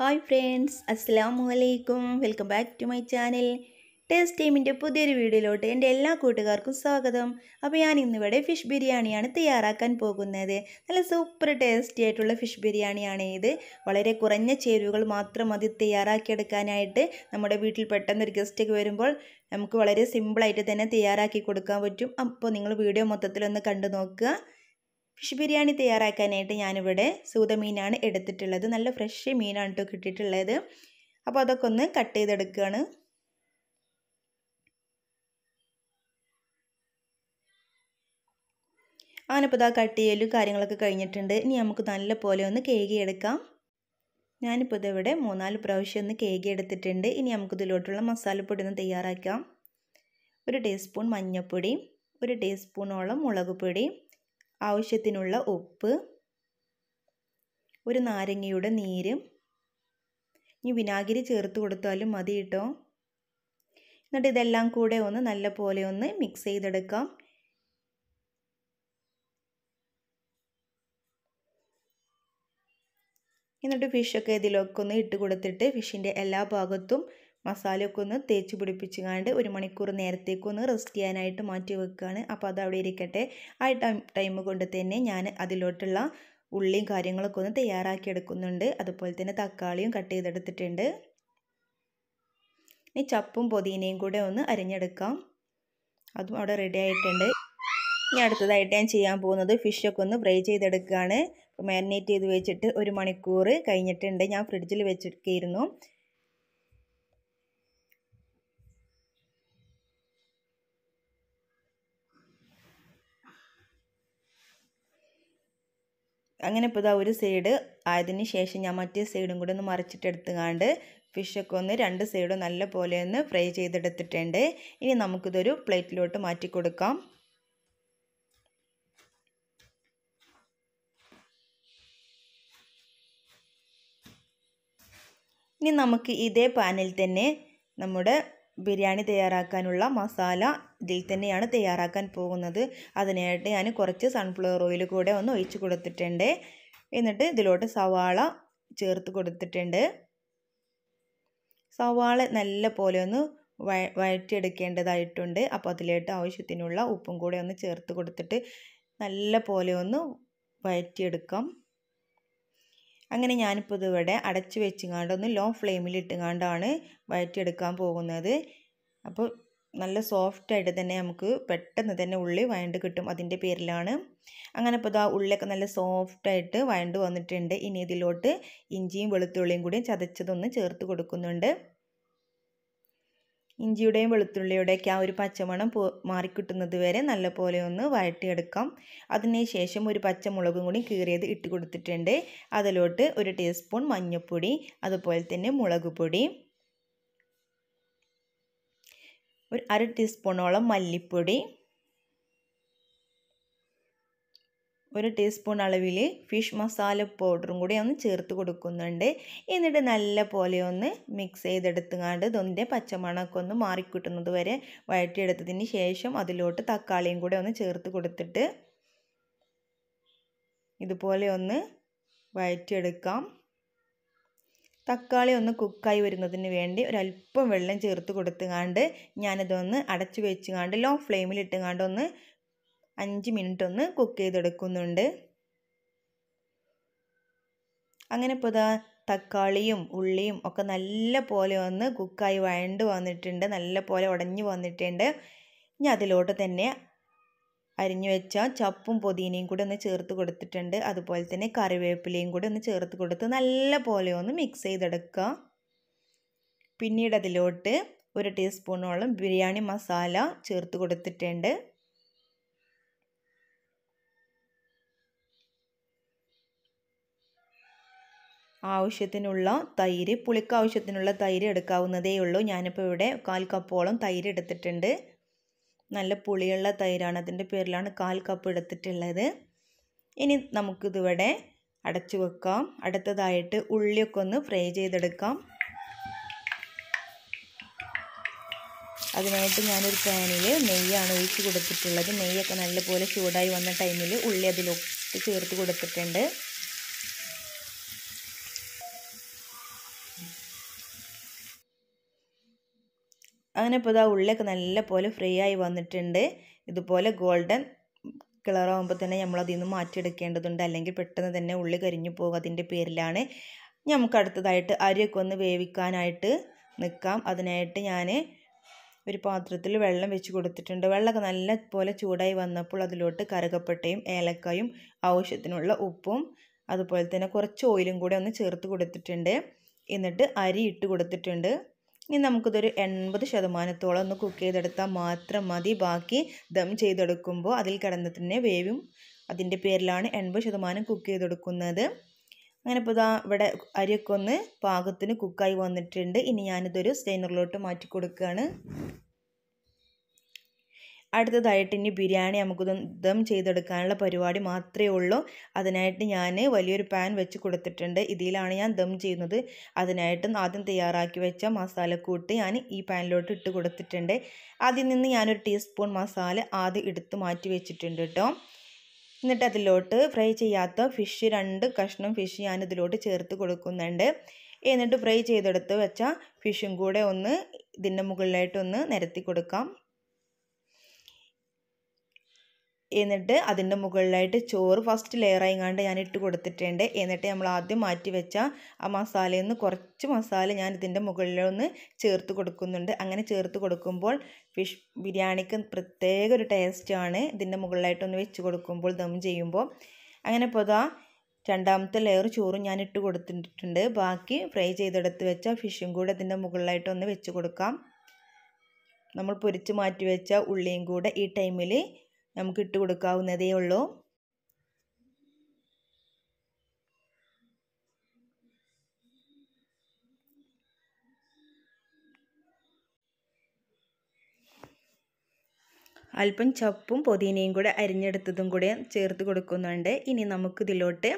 Hi friends അസ്സാം വലൈക്കും welcome back to my channel. Taste ടീമിന്റെ പുതിയൊരു വീഡിയോയിലോട്ട് എന്റെ എല്ലാ കൂട്ടുകാർക്കും സ്വാഗതം. അപ്പോൾ ഞാൻ ഇന്നിവിടെ ഫിഷ് ബിരിയാണിയാണ് തയ്യാറാക്കാൻ പോകുന്നത്. നല്ല സൂപ്പർ ടേസ്റ്റി ആയിട്ടുള്ള ഫിഷ് ബിരിയാണിയാണ് ഇത്. വളരെ കുറഞ്ഞ ചേരുവകൾ മാത്രം മതി തയ്യാറാക്കിയെടുക്കാനായിട്ട് നമ്മുടെ വീട്ടിൽ പെട്ടെന്നൊരു ഗസ്റ്റൊക്കെ വരുമ്പോൾ നമുക്ക് വളരെ സിമ്പിളായിട്ട് തന്നെ തയ്യാറാക്കി കൊടുക്കാൻ പറ്റും. അപ്പോൾ നിങ്ങൾ വീഡിയോ മൊത്തത്തിലൊന്ന് കണ്ടു നോക്കുക ഫിഷ് ബിരിയാണി തയ്യാറാക്കാനായിട്ട് ഞാനിവിടെ സൂത മീനാണ് എടുത്തിട്ടുള്ളത്. നല്ല ഫ്രഷ് മീനാണ് കേട്ടോ കിട്ടിയിട്ടുള്ളത്. അപ്പോൾ അതൊക്കെ ഒന്ന് കട്ട് ചെയ്തെടുക്കുകയാണ് അങ്ങനെ ഇപ്പോൾ ഇതാ കട്ട് ചെയ്യലും കാര്യങ്ങളൊക്കെ കഴിഞ്ഞിട്ടുണ്ട്. ഇനി നമുക്ക് നല്ല പോലെ ഒന്ന് കേകിയെടുക്കാം. ഞാനിപ്പോൾ ഇതിവിടെ മൂന്നാൽ പ്രാവശ്യം ഒന്ന് കേകി എടുത്തിട്ടുണ്ട് ഇനി നമുക്കിതിലോട്ടുള്ള മസാലപ്പൊടി ഒന്ന് തയ്യാറാക്കാം. ഒരു ടീസ്പൂൺ മഞ്ഞൾപ്പൊടി ഒരു ടീസ്പൂണോളം മുളക് പൊടി ആവശ്യത്തിനുള്ള ഉപ്പ് ഒരു നാരങ്ങയുടെ നീര്. ഇനി വിനാഗിരി ചേർത്ത് കൊടുത്താലും മതി കേട്ടോ. എന്നിട്ട് ഇതെല്ലാം കൂടെ ഒന്ന് നല്ല പോലെ ഒന്ന് മിക്സ് ചെയ്തെടുക്കാം. എന്നിട്ട് ഫിഷൊക്കെ ഇതിലൊക്കെ ഒന്ന് ഇട്ട് കൊടുത്തിട്ട് ഫിഷിന്റെ എല്ലാ ഭാഗത്തും മസാലയൊക്കെ ഒന്ന് തേച്ച് പിടിപ്പിച്ചുകൊണ്ട് ഒരു മണിക്കൂർ നേരത്തേക്ക് ഒന്ന് റെസ്റ്റ് ചെയ്യാനായിട്ട് മാറ്റി വെക്കുകയാണ് അപ്പോൾ അത് അവിടെ ഇരിക്കട്ടെ. ആ ടൈം ടൈം കൊണ്ട് തന്നെ ഞാൻ അതിലോട്ടുള്ള ഉള്ളിയും കാര്യങ്ങളൊക്കെ ഒന്ന് തയ്യാറാക്കി എടുക്കുന്നുണ്ട്. അതുപോലെ തന്നെ തക്കാളിയും കട്ട് ചെയ്തെടുത്തിട്ടുണ്ട്. ഇനി ചപ്പും പൊതിനയും കൂടെ ഒന്ന് അരിഞ്ഞെടുക്കാം. അതും അവിടെ റെഡി ആയിട്ടുണ്ട്. ഇനി അടുത്തതായിട്ട് ഞാൻ ചെയ്യാൻ പോകുന്നത് ഫിഷൊക്കെ ഒന്ന് ഫ്രൈ ചെയ്തെടുക്കുകയാണ്. മാരിനേറ്റ് ചെയ്ത് വെച്ചിട്ട് ഒരു മണിക്കൂർ കഴിഞ്ഞിട്ടുണ്ട്. ഞാൻ ഫ്രിഡ്ജിൽ വെച്ചിരിക്കുന്നു അങ്ങനെ ഇപ്പോൾ ഇതാ ഒരു സൈഡ് ആയതിന് ശേഷം ഞാൻ മറ്റേ സൈഡും കൂടെ ഒന്ന് മറിച്ചിട്ടെടുത്തുകാണ്ട് ഫിഷൊക്കെ ഒന്ന് രണ്ട് സൈഡും നല്ല പോലെ ഒന്ന് ഫ്രൈ ചെയ്തെടുത്തിട്ടുണ്ട്. ഇനി നമുക്കിതൊരു പ്ലേറ്റിലോട്ട് മാറ്റി കൊടുക്കാം. ഇനി നമുക്ക് ഇതേ പാനിൽ തന്നെ നമ്മുടെ ബിരിയാണി തയ്യാറാക്കാനുള്ള മസാല ഇതിൽ തന്നെയാണ് തയ്യാറാക്കാൻ പോകുന്നത്. അതിനായിട്ട് ഞാൻ കുറച്ച് സൺഫ്ലവർ ഓയിൽ കൂടെ ഒന്ന് ഒഴിച്ച് കൊടുത്തിട്ടുണ്ട്. എന്നിട്ട് ഇതിലോട്ട് സവാള ചേർത്ത് കൊടുത്തിട്ടുണ്ട്. സവാള നല്ല പോലെ ഒന്ന് വഴ വഴറ്റിയെടുക്കേണ്ടതായിട്ടുണ്ട്. അപ്പോൾ അതിലേട്ട് ആവശ്യത്തിനുള്ള ഉപ്പും കൂടെ ഒന്ന് ചേർത്ത് കൊടുത്തിട്ട് നല്ല പോലെ ഒന്ന് വഴറ്റിയെടുക്കാം. അങ്ങനെ ഞാനിപ്പോൾ ഇതിവിടെ അടച്ച് വെച്ചുങ്ങാണ്ട് ഒന്ന് ലോ ഫ്ലെയിമിൽ ഇട്ടുങ്ങാണ്ടാണ് വഴറ്റിയെടുക്കാൻ പോകുന്നത്. അപ്പോൾ നല്ല സോഫ്റ്റായിട്ട് തന്നെ നമുക്ക് പെട്ടെന്ന് തന്നെ ഉള്ളി വഴണ്ട് കിട്ടും അതിന്റെ പേരിലാണ്. അങ്ങനെ ഇപ്പോൾ ഇതാ ഉള്ളിയൊക്കെ നല്ല സോഫ്റ്റായിട്ട് വഴണ്ട് വന്നിട്ടുണ്ട്. ഇനി ഇതിലോട്ട് ഇഞ്ചിയും വെളുത്തുള്ളിയും കൂടി ചതച്ചതൊന്ന് ചേർത്ത് കൊടുക്കുന്നുണ്ട്. ഇഞ്ചിയുടെയും വെളുത്തുള്ളിയുടെയൊക്കെ ആ ഒരു പച്ചമണം പോ മാറിക്കിട്ടുന്നത് വരെ നല്ലപോലെ ഒന്ന് വഴറ്റിയെടുക്കാം. അതിന് ശേഷം ഒരു പച്ചമുളകും കൂടി കീറിയത് ഇട്ട് കൊടുത്തിട്ടുണ്ട്. അതിലോട്ട് ഒരു ടീസ്പൂൺ മഞ്ഞൾപ്പൊടി അതുപോലെ തന്നെ മുളക് പൊടി ഒരു അര ടീസ്പൂണോളം മല്ലിപ്പൊടി ഒരു ടീസ്പൂൺ അളവിൽ ഫിഷ് മസാല പൗഡറും കൂടി ഒന്ന് ചേർത്ത് കൊടുക്കുന്നുണ്ട്. എന്നിട്ട് നല്ല പോലെ ഒന്ന് മിക്സ് ചെയ്തെടുത്തുകൊണ്ട് ഇതിന്റെ പച്ചമണമൊക്കെ ഒന്ന് മാറിക്കിട്ടുന്നത് വരെ വഴറ്റിയെടുത്തതിന് ശേഷം അതിലോട്ട് തക്കാളിയും കൂടെ ഒന്ന് ചേർത്ത് കൊടുത്തിട്ട് ഇതുപോലെ ഒന്ന് വഴറ്റിയെടുക്കാം. തക്കാളി ഒന്ന് കുക്കായി വരുന്നതിന് വേണ്ടി ഒരല്പം വെള്ളം ചേർത്ത് കൊടുത്തുകാണ്ട് ഞാനിതൊന്ന് അടച്ചു വെച്ചുകാണ്ട് ലോ ഫ്ലെയിമിൽ ഒന്ന് അഞ്ച് മിനിറ്റ് ഒന്ന് കുക്ക് ചെയ്തെടുക്കുന്നുണ്ട്. അങ്ങനെ ഇപ്പോൾ ഇതാ തക്കാളിയും ഉള്ളിയും ഒക്കെ നല്ല പോലെ ഒന്ന് കുക്കായി വഴണ്ട് വന്നിട്ടുണ്ട് നല്ല പോലെ ഉടഞ്ഞു വന്നിട്ടുണ്ട്. ഇനി അതിലോട്ട് തന്നെ അരിഞ്ഞു വെച്ച ചപ്പും പൊതിനയും കൂടി ഒന്ന് ചേർത്ത് കൊടുത്തിട്ടുണ്ട്. അതുപോലെ തന്നെ കറിവേപ്പിലയും കൂടി ഒന്ന് ചേർത്ത് കൊടുത്ത് നല്ല പോലെ ഒന്ന് മിക്സ് ചെയ്തെടുക്കുക പിന്നീട് അതിലോട്ട് ഒരു ടീസ്പൂണോളം ബിരിയാണി മസാല ചേർത്ത് കൊടുത്തിട്ടുണ്ട്. ആവശ്യത്തിനുള്ള തൈര് പുളിക്ക് ആവശ്യത്തിനുള്ള തൈര് എടുക്കാവുന്നതേ ഉള്ളൂ. ഞാനിപ്പോൾ ഇവിടെ കാൽ കപ്പോളം തൈര് എടുത്തിട്ടുണ്ട്. നല്ല പുളിയുള്ള തൈരാണ്. അതിന്റെ പേരിലാണ് കാൽ കപ്പ് എടുത്തിട്ടുള്ളത്. ഇനി നമുക്കിതിവിടെ അടച്ചു വെക്കാം. അടുത്തതായിട്ട് ഉള്ളിയൊക്കെ ഒന്ന് ഫ്രൈ ചെയ്തെടുക്കാം. അതിനായിട്ട് ഞാനൊരു പാനിൽ നെയ്യാണ് ഒഴിച്ച് കൊടുത്തിട്ടുള്ളത്. നെയ്യൊക്കെ നല്ലപോലെ ചൂടായി വന്ന ടൈമിൽ ഉള്ളി അതിലൊക്കെ ചേർത്ത് കൊടുത്തിട്ടുണ്ട്. അങ്ങനെ ഇപ്പോൾ ഇതാ ഉള്ളിലൊക്കെ നല്ല പോലെ ഫ്രൈ ആയി വന്നിട്ടുണ്ട്. ഇതുപോലെ ഗോൾഡൻ കളറാകുമ്പോൾ തന്നെ നമ്മൾ നിന്ന് മാറ്റിയെടുക്കേണ്ടതുണ്ട്. അല്ലെങ്കിൽ പെട്ടെന്ന് തന്നെ ഉള്ളി കരിഞ്ഞു പോകും അതിന്റെ പേരിലാണ്. നമുക്ക് അടുത്തതായിട്ട് അരിയൊക്കെ ഒന്ന് വേവിക്കാനായിട്ട് നിൽക്കാം അതിനായിട്ട് ഞാൻ ഒരു പാത്രത്തിൽ വെള്ളം വെച്ച് കൊടുത്തിട്ടുണ്ട്. വെള്ളമൊക്കെ നല്ല പോലെ ചൂടായി വന്നപ്പോൾ അതിലോട്ട് കറുകപ്പട്ടയും ഏലക്കായും ആവശ്യത്തിനുള്ള ഉപ്പും അതുപോലെ തന്നെ കുറച്ച് ഓയിലും കൂടെ ഒന്ന് ചേർത്ത് കൊടുത്തിട്ടുണ്ട്. എന്നിട്ട് അരി ഇട്ട് കൊടുത്തിട്ടുണ്ട്. ഇനി നമുക്കിതൊരു എൺപത് ശതമാനത്തോളം ഒന്ന് കുക്ക് ചെയ്തെടുത്താൽ മാത്രം മതി. ബാക്കി ദം ചെയ്തെടുക്കുമ്പോൾ അതിൽ കിടന്ന് തന്നെ വേവും. അതിന്റെ പേരിലാണ് എൺപത് ശതമാനം കുക്ക് ചെയ്തെടുക്കുന്നത്. അങ്ങനെ ഇപ്പോൾ ഇതാ ഇവിടെ അരിയൊക്കെ ഒന്ന് പാകത്തിന് കുക്കായി വന്നിട്ടുണ്ട്. ഇനി ഞാനിതൊരു സ്റ്റെയിനറിലോട്ട് മാറ്റി കൊടുക്കുകയാണ്. അടുത്തതായിട്ട് ഇനി ബിരിയാണി നമുക്ക് ദം ചെയ്തെടുക്കാനുള്ള പരിപാടി മാത്രമേ ഉള്ളൂ. അതിനായിട്ട് ഞാൻ വലിയൊരു പാൻ വെച്ച് കൊടുത്തിട്ടുണ്ട്. ഇതിലാണ് ഞാൻ ദം ചെയ്യുന്നത്. അതിനായിട്ട് ആദ്യം തയ്യാറാക്കി വെച്ച മസാലക്കൂട്ട് ഞാൻ ഈ പാനിലോട്ട് ഇട്ട് കൊടുത്തിട്ടുണ്ട്. അതിൽ നിന്ന് ഞാനൊരു ടീസ്പൂൺ മസാല ആദ്യം എടുത്ത് മാറ്റി വെച്ചിട്ടുണ്ട് കേട്ടോ. എന്നിട്ട് അതിലോട്ട് ഫ്രൈ ചെയ്യാത്ത ഫിഷ് രണ്ട് കഷ്ണം ഫിഷ് ഞാൻ ഇതിലോട്ട് ചേർത്ത് കൊടുക്കുന്നുണ്ട്. എന്നിട്ട് ഫ്രൈ ചെയ്തെടുത്ത് വെച്ച ഫിഷും കൂടെ ഒന്ന് ഇതിന്റെ മുകളിലായിട്ടൊന്ന് നിരത്തി കൊടുക്കാം. എന്നിട്ട് അതിന്റെ മുകളിലായിട്ട് ചോറ് ഫസ്റ്റ് ലെയറായി കണ്ട് ഞാൻ ഇട്ട് കൊടുത്തിട്ടുണ്ട്. എന്നിട്ട് നമ്മൾ ആദ്യം മാറ്റി വെച്ച ആ മസാലയിൽ നിന്ന് കുറച്ച് മസാല ഞാൻ ഇതിന്റെ മുകളിലൊന്ന് ചേർത്ത് കൊടുക്കുന്നുണ്ട്. അങ്ങനെ ചേർത്ത് കൊടുക്കുമ്പോൾ ഫിഷ് ബിരിയാണിക്ക് പ്രത്യേക ഒരു ടേസ്റ്റാണ് ഇതിന്റെ മുകളിലായിട്ടൊന്ന് വെച്ച് കൊടുക്കുമ്പോൾ ദം ചെയ്യുമ്പോൾ. അങ്ങനെ ഇപ്പോൾ രണ്ടാമത്തെ ലെയർ ചോറും ഞാൻ ഇട്ട് കൊടുത്തിട്ടുണ്ട്. ബാക്കി ഫ്രൈ ചെയ്തെടുത്ത് വെച്ച ഫിഷും കൂടെ ഇതിന്റെ മുകളിലായിട്ടൊന്ന് വെച്ച് കൊടുക്കാം. നമ്മൾ പൊരിച്ച് മാറ്റി വെച്ച ഉള്ളിയും കൂടെ ഈ ടൈമിൽ നമുക്ക് ഇട്ട് കൊടുക്കാവുന്നതേ ഉള്ളൂ. അല്പം ചപ്പും പുതിനയും കൂടെ അരിഞ്ഞെടുത്തതും കൂടെ ചേർത്ത് കൊടുക്കുന്നുണ്ട്. ഇനി നമുക്കിതിലോട്ട്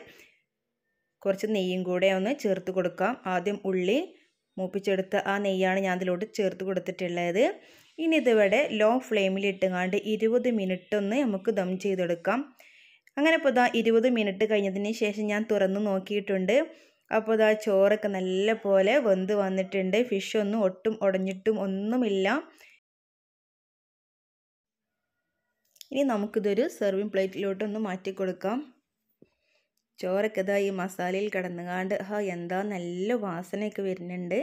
കുറച്ച് നെയ്യും കൂടെ ഒന്ന് ചേർത്ത് കൊടുക്കാം. ആദ്യം ഉള്ളി മൂപ്പിച്ചെടുത്ത ആ നെയ്യാണ് ഞാൻ ഇതിലോട്ട് ചേർത്ത് കൊടുത്തിട്ടുള്ളത്. ഇനി ഇതിവിടെ ലോ ഫ്ലെയിമിൽ ഇട്ടുകൊണ്ട് ഇരുപത് മിനിറ്റ് ഒന്ന് നമുക്ക് ദം ചെയ്തെടുക്കാം. അങ്ങനെ ഇപ്പോൾ ഇതാ ഇരുപത് മിനിറ്റ് കഴിഞ്ഞതിന് ശേഷം ഞാൻ തുറന്ന് നോക്കിയിട്ടുണ്ട്. അപ്പോൾ ഇതാ ചോറൊക്കെ നല്ല പോലെ വെന്ത് വന്നിട്ടുണ്ട്. ഫിഷ് ഒന്നും ഒട്ടും ഉടഞ്ഞിട്ടും ഒന്നുമില്ല. ഇനി നമുക്കിതൊരു സെർവിങ് പ്ലേറ്റിലോട്ടൊന്ന് മാറ്റി കൊടുക്കാം. ചോറൊക്കെ ഇതാ ഈ മസാലയിൽ കിടന്നുകാണ്ട് ഹാ എന്താ നല്ല വാസനയൊക്കെ വരുന്നുണ്ട്.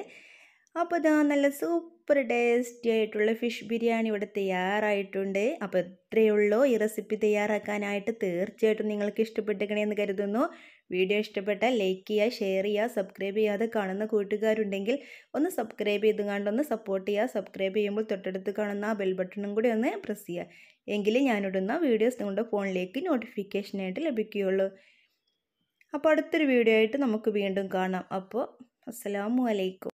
അപ്പോൾ ഇതാ നല്ല സൂപ്പർ ടേസ്റ്റി ആയിട്ടുള്ള ഫിഷ് ബിരിയാണി ഇവിടെ തയ്യാറായിട്ടുണ്ട്. അപ്പോൾ ഇത്രയേ ഉള്ളൂ. ഈ റെസിപ്പി തയ്യാറാക്കാനായിട്ട് തീർച്ചയായിട്ടും നിങ്ങൾക്ക് ഇഷ്ടപ്പെട്ടിരിക്കണമെന്ന് കരുതുന്നു. വീഡിയോ ഇഷ്ടപ്പെട്ടാൽ ലൈക്ക് ചെയ്യുക ഷെയർ ചെയ്യുക സബ്സ്ക്രൈബ് ചെയ്യാതെ കാണുന്ന കൂട്ടുകാരുണ്ടെങ്കിൽ ഒന്ന് സബ്സ്ക്രൈബ് ചെയ്ത് ഒന്ന് സപ്പോർട്ട് ചെയ്യുക. സബ്സ്ക്രൈബ് ചെയ്യുമ്പോൾ തൊട്ടടുത്ത് കാണുന്ന ആ ബെൽ ബട്ടണും കൂടി ഒന്ന് പ്രസ് ചെയ്യുക. എങ്കിലേ ഞാനിടുന്ന വീഡിയോസ് നിങ്ങളുടെ ഫോണിലേക്ക് നോട്ടിഫിക്കേഷനായിട്ട് ലഭിക്കുകയുള്ളൂ. അപ്പോൾ അടുത്തൊരു വീഡിയോ ആയിട്ട് നമുക്ക് വീണ്ടും കാണാം. അപ്പോൾ അസ്സലാമു അലൈക്കും.